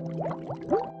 you